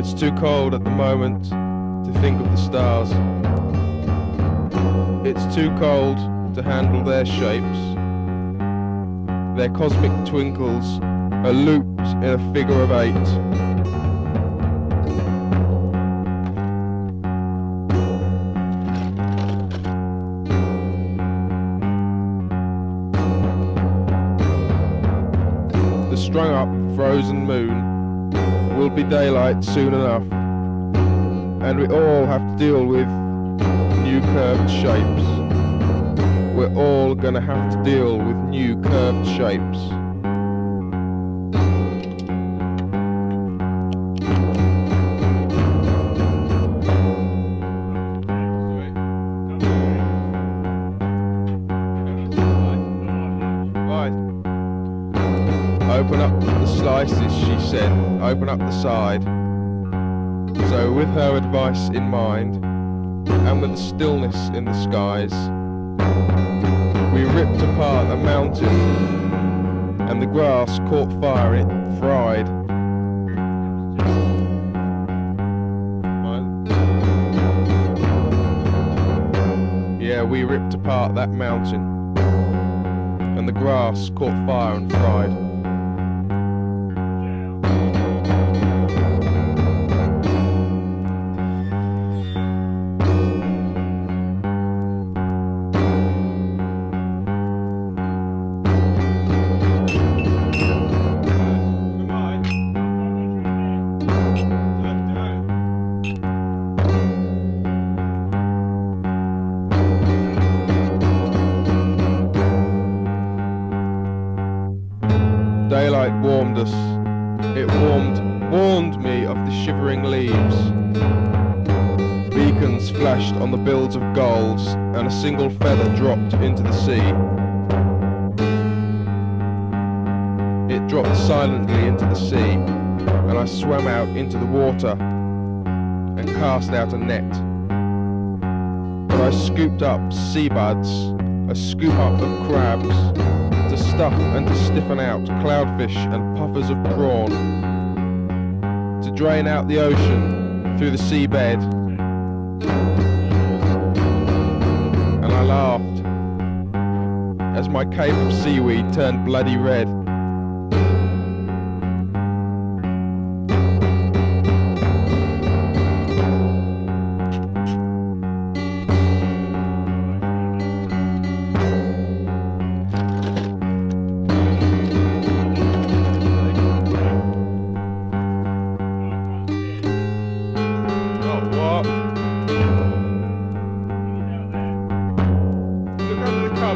It's too cold at the moment to think of the stars. It's too cold to handle their shapes. Their cosmic twinkles are looped in a figure of eight. The strung up frozen moon will be daylight soon enough, and we all have to deal with new curved shapes. We're all gonna have to deal with new curved shapes. Open up the slices, she said. Open up the side. So, with her advice in mind, and with the stillness in the skies, we ripped apart a mountain, and the grass caught fire it fried. Yeah, we ripped apart that mountain, and the grass caught fire and fried. Daylight warmed us. It warmed, warned me of the shivering leaves. Beacons flashed on the bills of gulls, and a single feather dropped into the sea. It dropped silently into the sea, and I swam out into the water and cast out a net. But I scooped up sea buds, a scoop up of crabs, to stuff and to stiffen out cloudfish and puffers of prawn, to drain out the ocean through the seabed. And I laughed as my cape of seaweed turned bloody red.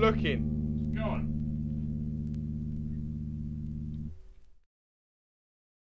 looking.